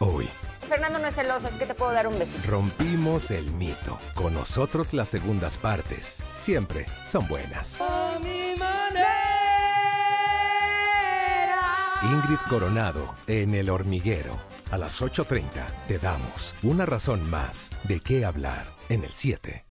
hoy. Fernando no es celoso, así que te puedo dar un besito. Rompimos el mito. Con nosotros las segundas partes siempre son buenas. Ingrid Coronado en El Hormiguero. A las 8.30 te damos una razón más de qué hablar en el 7.